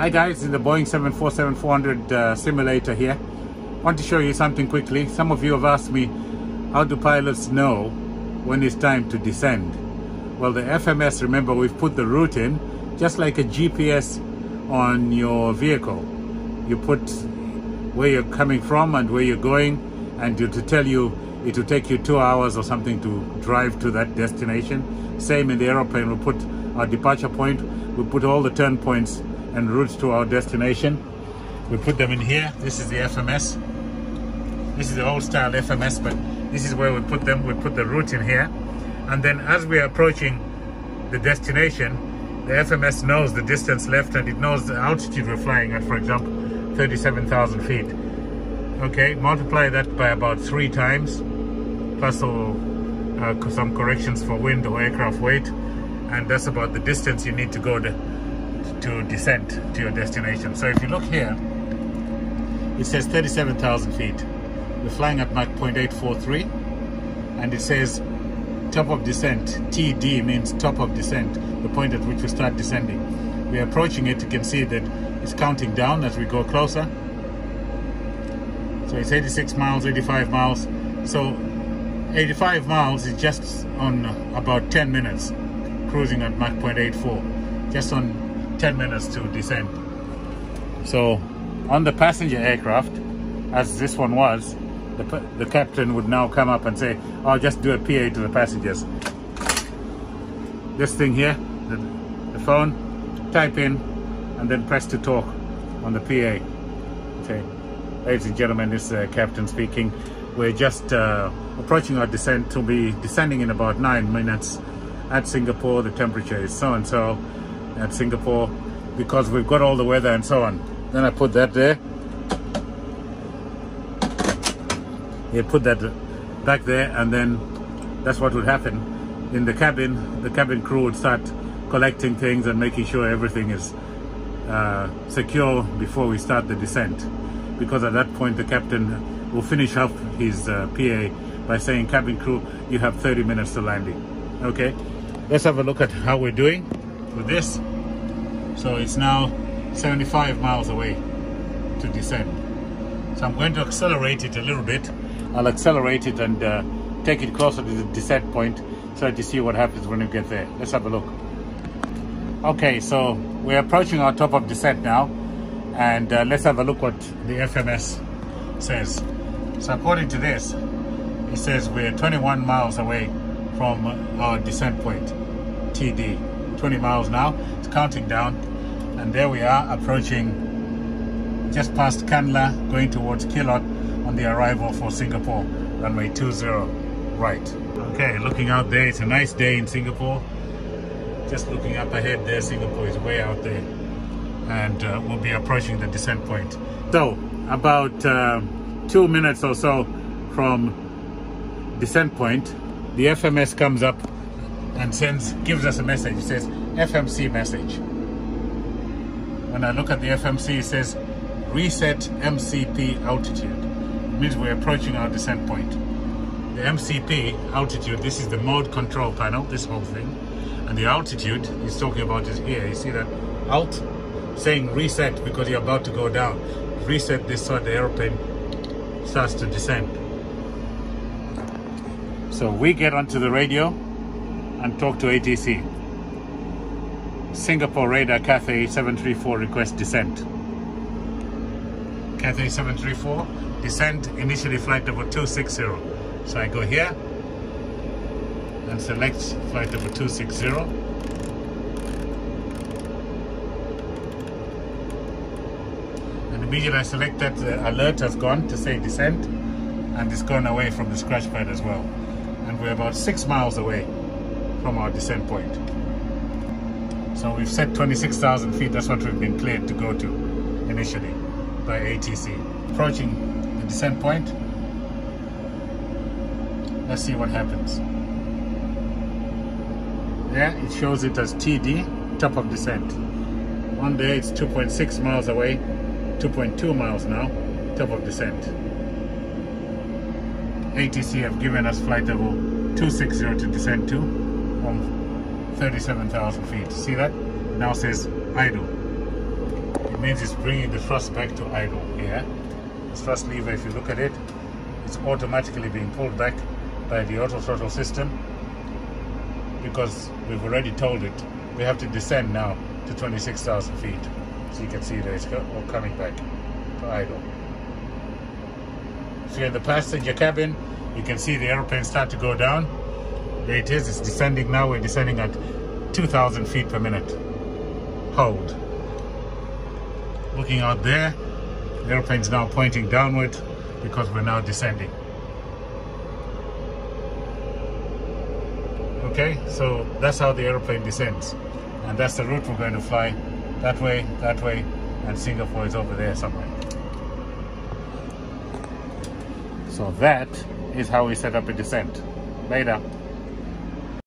Hi guys, in the Boeing 747-400 uh, simulator here. I want to show you something quickly. Some of you have asked me, how do pilots know when it's time to descend? Well, the FMS, remember, we've put the route in, just like a GPS on your vehicle. You put where you're coming from and where you're going, and to tell you it will take you two hours or something to drive to that destination. Same in the aeroplane, we put our departure point, we put all the turn points and routes to our destination. We put them in here. This is the FMS. This is the old style FMS, but this is where we put them. We put the route in here. And then as we are approaching the destination, the FMS knows the distance left and it knows the altitude we're flying at, for example, 37,000 feet. Okay, multiply that by about three times, plus uh, some corrections for wind or aircraft weight, and that's about the distance you need to go to to descend to your destination. So if you look here, it says 37,000 feet. We're flying at Mach 0.843 and it says top of descent. TD means top of descent, the point at which we start descending. We're approaching it, you can see that it's counting down as we go closer. So it's 86 miles, 85 miles. So 85 miles is just on about 10 minutes, cruising at Mach 0.84, just on 10 minutes to descend. So on the passenger aircraft, as this one was, the, the captain would now come up and say, I'll just do a PA to the passengers. This thing here, the, the phone, type in and then press to talk on the PA. Okay, ladies and gentlemen, this is uh, captain speaking. We're just uh, approaching our descent to be descending in about nine minutes at Singapore. The temperature is so and so at Singapore because we've got all the weather and so on. Then I put that there. You put that back there and then that's what would happen. In the cabin, the cabin crew would start collecting things and making sure everything is uh, secure before we start the descent. Because at that point the captain will finish up his uh, PA by saying, cabin crew, you have 30 minutes to landing. Okay, let's have a look at how we're doing with this. So it's now 75 miles away to descend. So I'm going to accelerate it a little bit. I'll accelerate it and uh, take it closer to the descent point so you see what happens when you get there. Let's have a look. Okay, so we're approaching our top of descent now and uh, let's have a look what the FMS says. So according to this, it says we're 21 miles away from our descent point, TD. 20 miles now. It's counting down. And there we are approaching just past Kandla, going towards Kilot on the arrival for Singapore, runway 20 right. Okay, looking out there, it's a nice day in Singapore. Just looking up ahead there, Singapore is way out there. And uh, we'll be approaching the descent point. So, about uh, two minutes or so from descent point, the FMS comes up and sends gives us a message. It says FMC message. When I look at the FMC, it says reset MCP altitude. It means we're approaching our descent point. The MCP altitude, this is the mode control panel, this whole thing. And the altitude he's talking about is here. You see that alt saying reset because you're about to go down. Reset this so the airplane starts to descend. So we get onto the radio and talk to ATC. Singapore radar Cathay 734 request descent. Cathay 734 descent initially flight number 260. So I go here and select flight number 260. And immediately I select that the alert has gone to say descent and it's gone away from the scratch pad as well. And we're about six miles away from our descent point. So we've set 26,000 feet, that's what we've been cleared to go to initially by ATC. Approaching the descent point, let's see what happens. There it shows it as TD, top of descent. One day it's 2.6 miles away, 2.2 miles now, top of descent. ATC have given us flight level 260 to descend to from 37,000 feet. See that? Now says idle. It means it's bringing the thrust back to idle here. This thrust lever, if you look at it, it's automatically being pulled back by the auto throttle system because we've already told it we have to descend now to 26,000 feet. So you can see that it's all coming back to idle. So in the passenger cabin, you can see the aeroplane start to go down. There it is, it's descending now. We're descending at 2,000 feet per minute. Hold. Looking out there, the airplane's now pointing downward because we're now descending. Okay, so that's how the aeroplane descends. And that's the route we're going to fly. That way, that way, and Singapore is over there somewhere. So that is how we set up a descent. Later.